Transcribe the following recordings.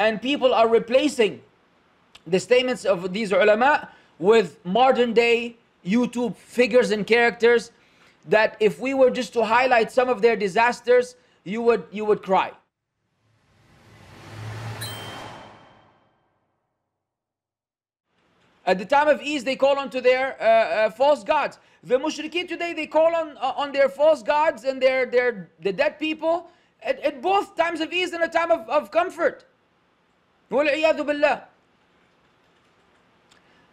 and people are replacing the statements of these ulama with modern day YouTube figures and characters that if we were just to highlight some of their disasters, you would you would cry. At the time of ease, they call on to their uh, uh, false gods. The mushrikeen today, they call on uh, on their false gods and their their the dead people at, at both times of ease and a time of, of comfort. Billah.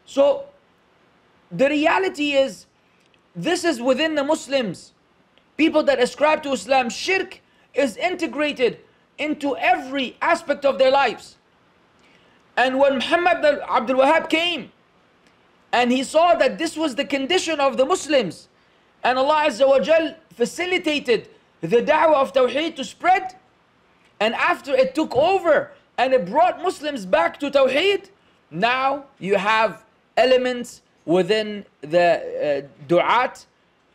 So the reality is this is within the Muslims. People that ascribe to Islam, shirk is integrated into every aspect of their lives. And when Muhammad Abdul Wahab came and he saw that this was the condition of the Muslims and Allah Azza wa Jal facilitated the da'wah of Tawheed to spread and after it took over and it brought Muslims back to Tawheed now you have elements within the uh, du'at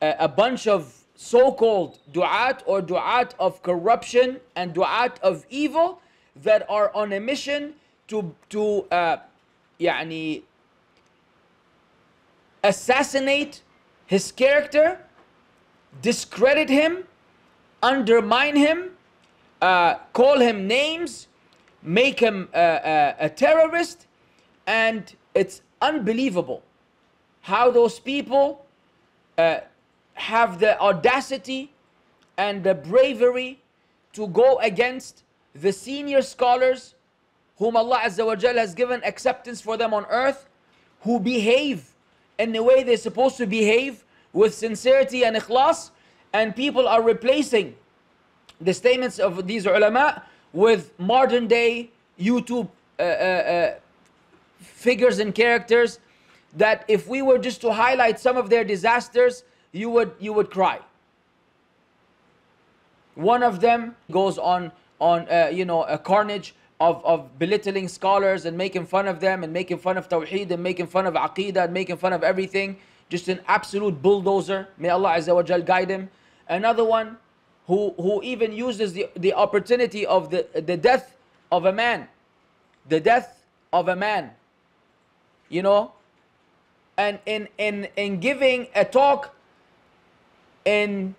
uh, a bunch of so-called du'at or du'at of corruption and du'at of evil that are on a mission to to uh, يعني assassinate his character, discredit him, undermine him, uh, call him names, make him uh, uh, a terrorist, and it's unbelievable how those people uh, have the audacity and the bravery to go against the senior scholars whom Allah Azza wa has given acceptance for them on earth, who behave in the way they're supposed to behave with sincerity and ikhlas and people are replacing the statements of these ulama with modern day YouTube uh, uh, uh, figures and characters that if we were just to highlight some of their disasters you would you would cry one of them goes on on uh, you know a carnage of, of belittling scholars and making fun of them and making fun of Tawheed and making fun of Aqidah and making fun of everything. Just an absolute bulldozer. May Allah Azza wa Jal guide him. Another one who, who even uses the, the opportunity of the, the death of a man. The death of a man. You know? And in, in, in giving a talk in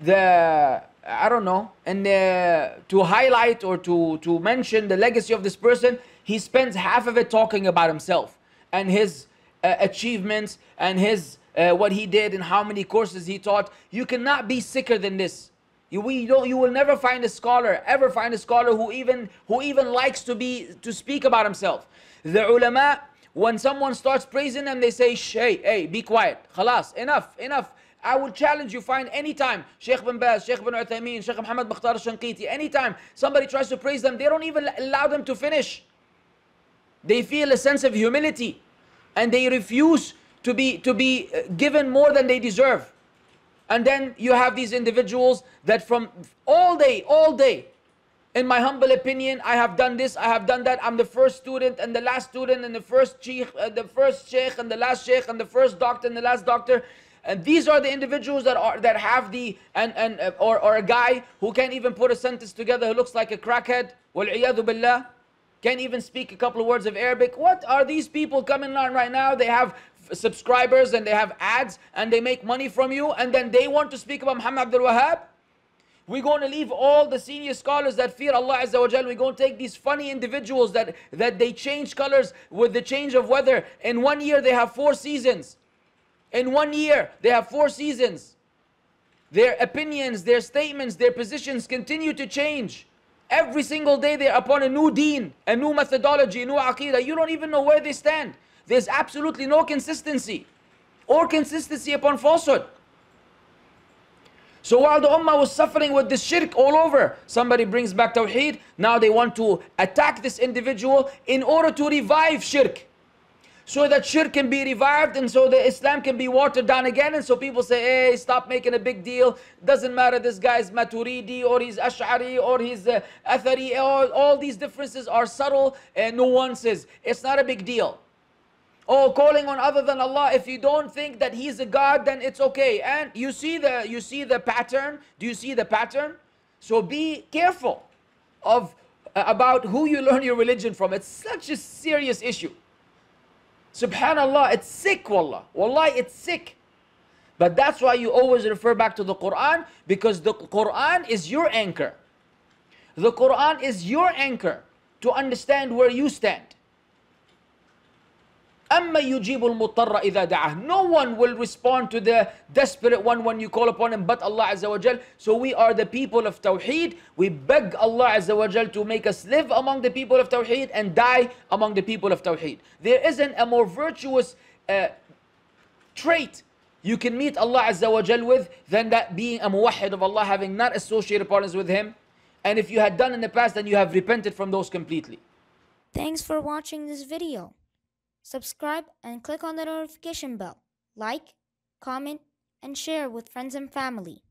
the I don't know, and uh, to highlight or to, to mention the legacy of this person, he spends half of it talking about himself and his uh, achievements and his uh, what he did and how many courses he taught. You cannot be sicker than this. You, we don't, you will never find a scholar, ever find a scholar who even who even likes to be to speak about himself. The ulama, when someone starts praising them, they say, "Hey, hey, be quiet. Khalas, enough, enough." I will challenge you, find any time, Sheikh bin Baz, Sheikh bin Uthaymeen, Sheikh Muhammad Mukhtar Shanqiti, anytime somebody tries to praise them, they don't even allow them to finish. They feel a sense of humility and they refuse to be, to be uh, given more than they deserve. And then you have these individuals that from all day, all day, in my humble opinion, I have done this, I have done that. I'm the first student and the last student and the first sheikh, uh, the first sheikh and the last sheikh and the first doctor and the last doctor. And these are the individuals that are that have the and and uh, or or a guy who can't even put a sentence together who looks like a crackhead. Billah. Can't even speak a couple of words of Arabic. What are these people coming on right now? They have subscribers and they have ads and they make money from you and then they want to speak about Muhammad Abdul Wahab? We're going to leave all the senior scholars that fear Allah Azza wa Jal. We're going to take these funny individuals that, that they change colors with the change of weather. In one year, they have four seasons. In one year, they have four seasons. Their opinions, their statements, their positions continue to change. Every single day they're upon a new deen, a new methodology, a new aqidah. You don't even know where they stand. There's absolutely no consistency or consistency upon falsehood. So while the ummah was suffering with this shirk all over, somebody brings back tawheed. Now they want to attack this individual in order to revive shirk so that shirk can be revived and so the Islam can be watered down again. And so people say, hey, stop making a big deal. Doesn't matter this guy's Maturidi or he's Ash'ari or he's uh, Athari. All, all these differences are subtle uh, nuances. It's not a big deal. Oh, calling on other than Allah. If you don't think that He's a God, then it's okay. And you see the you see the pattern. Do you see the pattern? So be careful of uh, about who you learn your religion from. It's such a serious issue. Subhanallah, it's sick, wallah. Wallah, it's sick. But that's why you always refer back to the Quran because the Quran is your anchor. The Quran is your anchor to understand where you stand. أما يجيب المضطر إذا دعاه No one will respond to the desperate one when you call upon him but Allah Azza wa Jal. So we are the people of Tawheed. We beg Allah Azza wa Jal to make us live among the people of Tawheed and die among the people of Tawheed. There isn't a more virtuous uh, trait you can meet Allah Azza wa Jal with than that being a muwahid of Allah, having not associated partners with Him. And if you had done in the past, then you have repented from those completely. Thanks for watching this video. Subscribe and click on the notification bell. Like, comment, and share with friends and family.